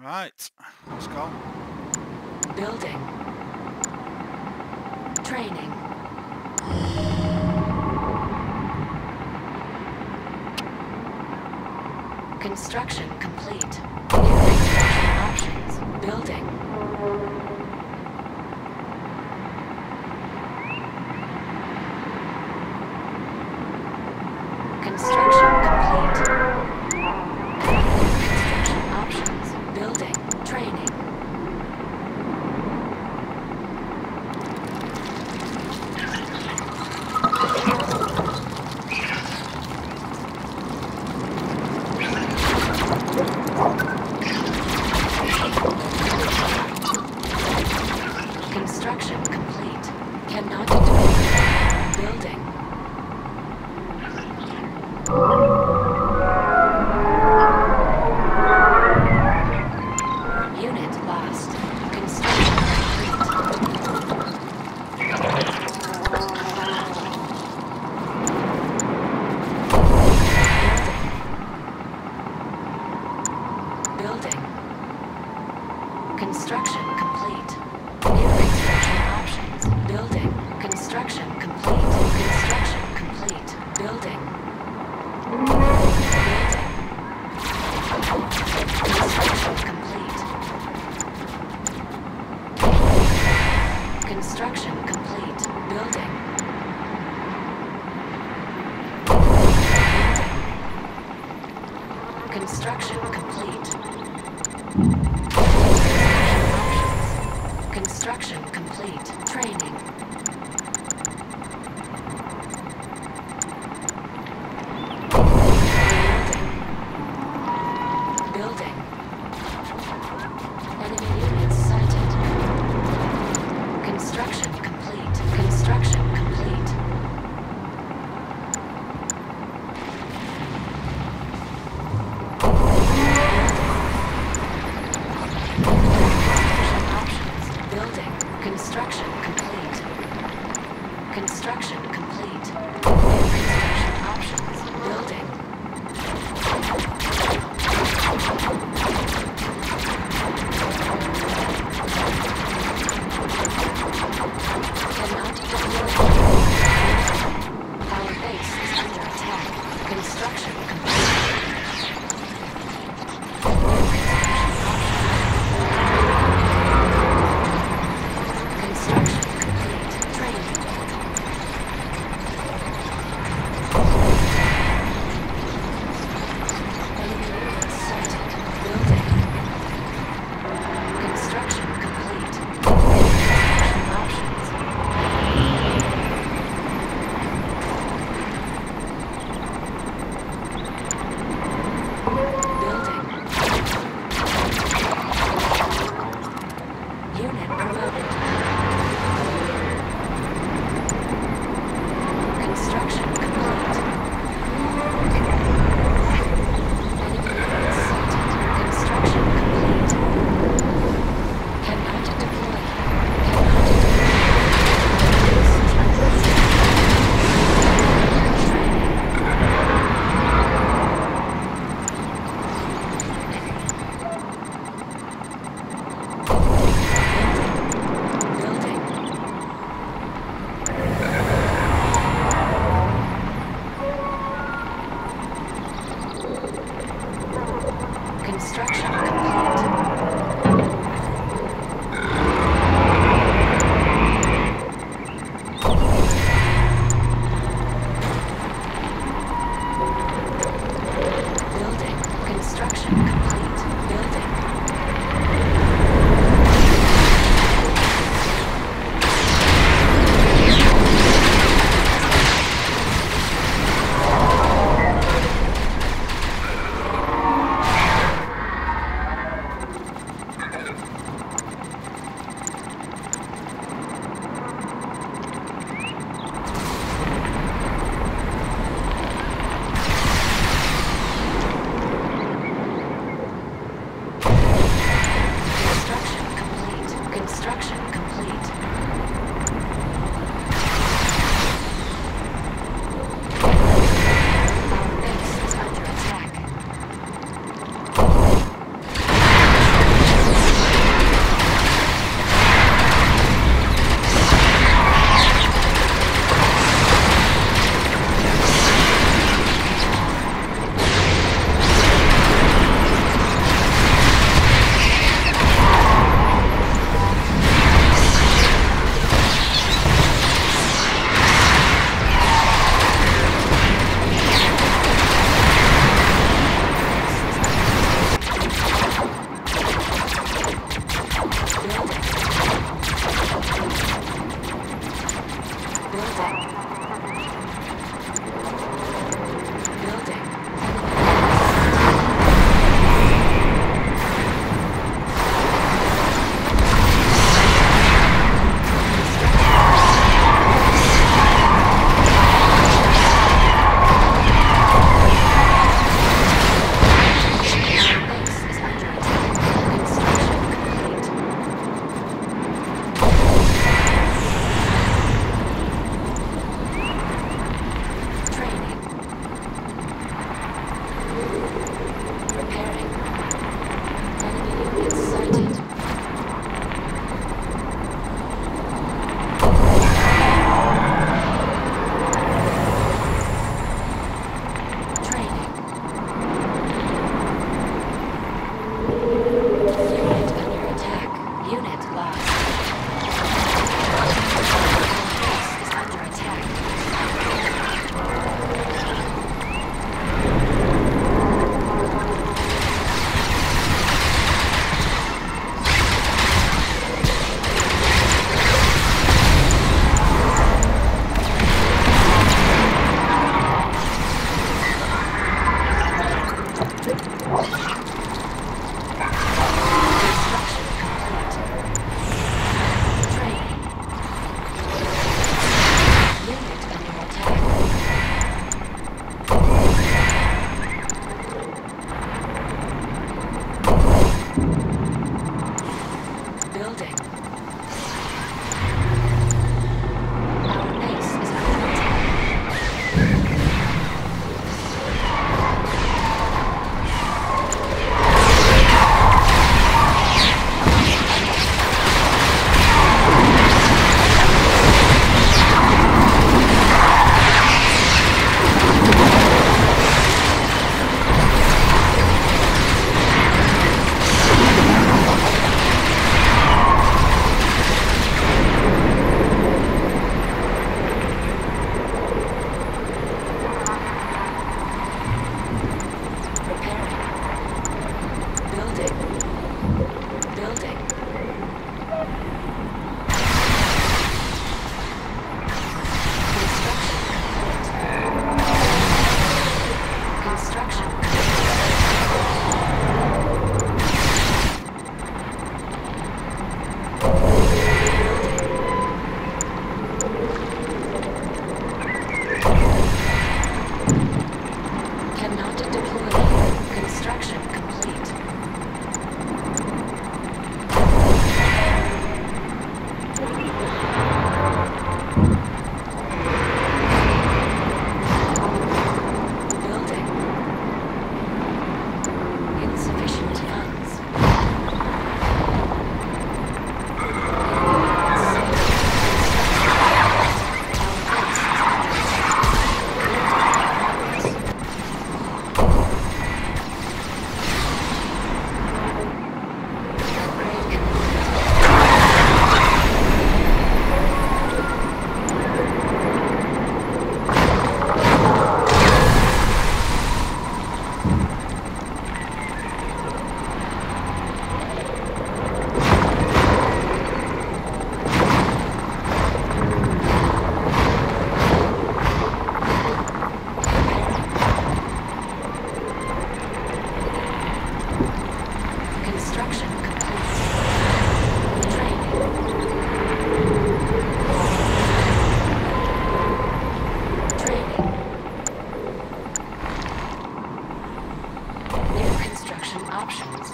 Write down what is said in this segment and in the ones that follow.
Right, let's go. Building. Training. Construction complete. Construction options. Building.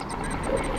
Thank you.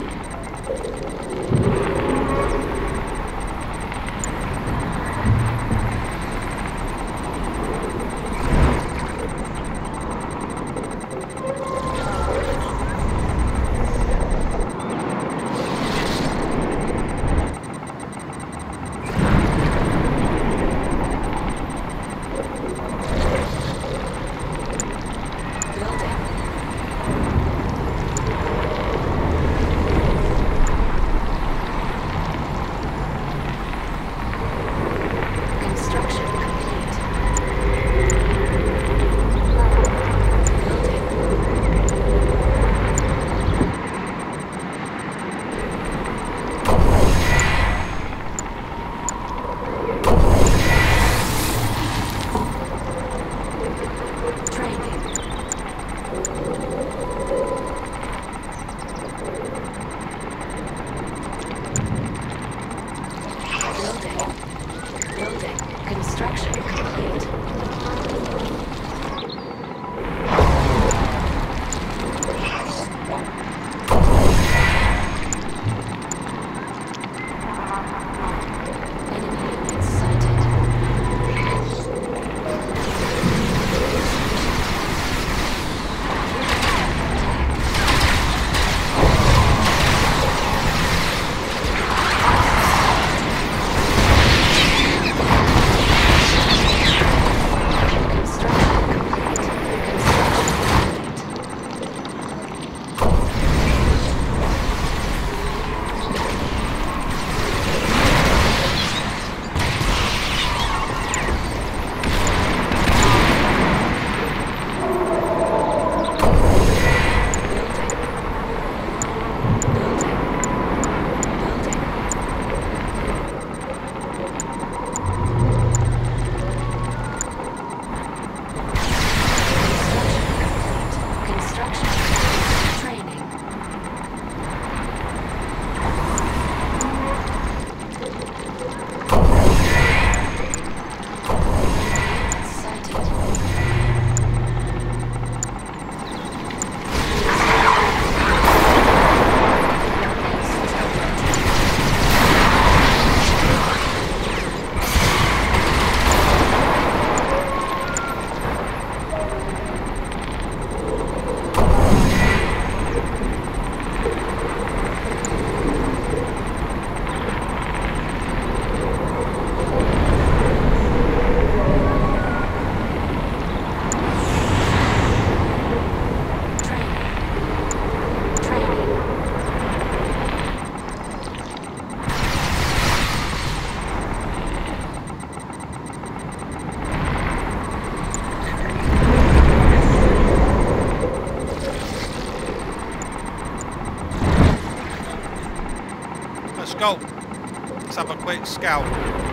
Let's have a quick scout.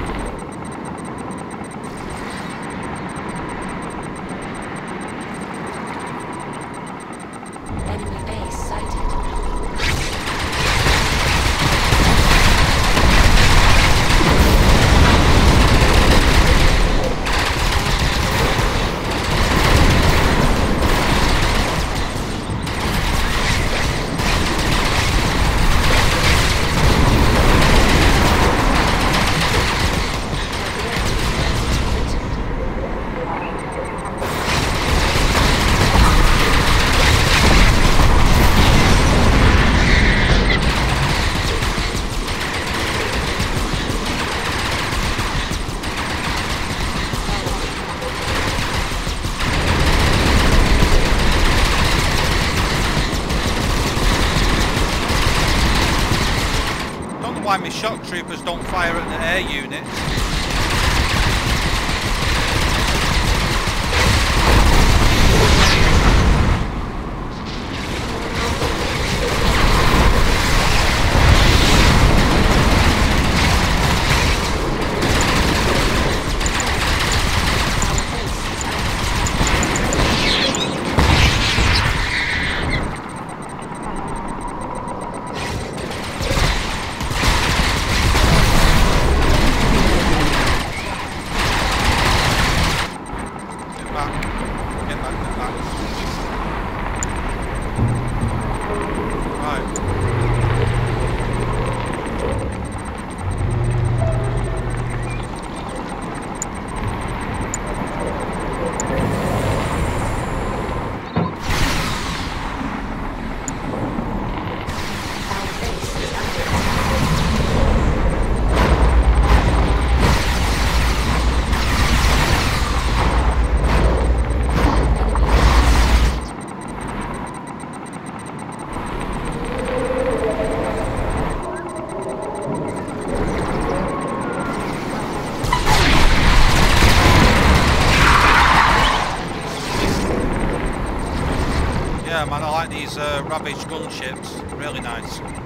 Uh, gunships. Really nice.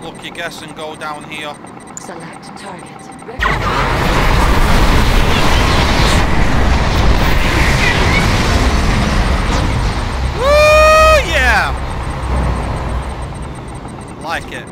A lucky guess and go down here. Select target. Woo! Yeah! Like it.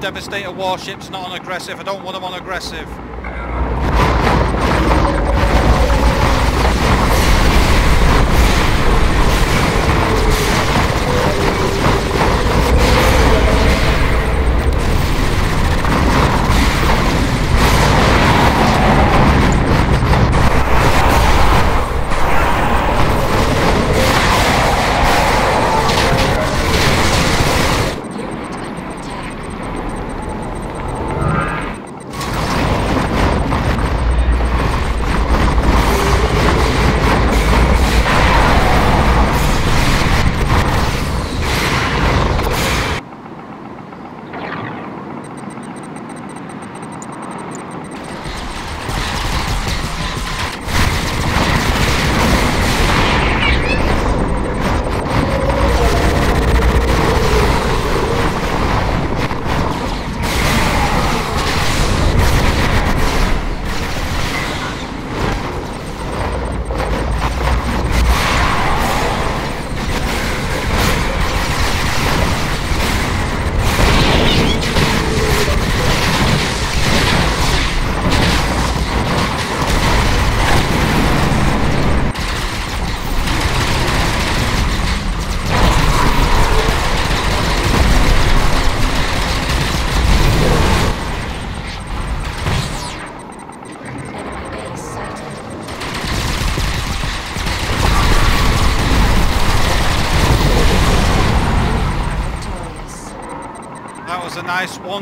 Devastator warships, not on aggressive. I don't want them on aggressive.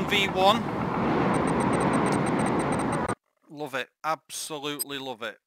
V1. Love it. Absolutely love it.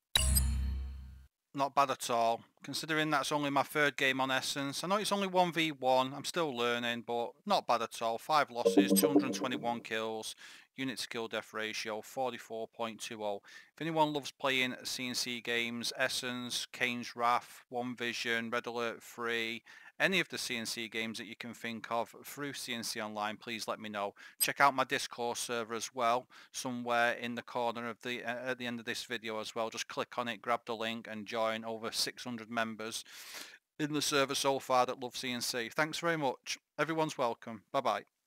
Not bad at all. Considering that's only my third game on Essence. I know it's only 1v1. I'm still learning, but not bad at all. 5 losses, 221 kills, unit skill kill death ratio 44.20. If anyone loves playing CNC games, Essence, Kane's Wrath, One Vision, Red Alert 3, any of the CNC games that you can think of through CNC Online, please let me know. Check out my Discord server as well, somewhere in the corner of the uh, at the end of this video as well. Just click on it, grab the link and join over 600 members in the server so far that love CNC. Thanks very much. Everyone's welcome. Bye bye.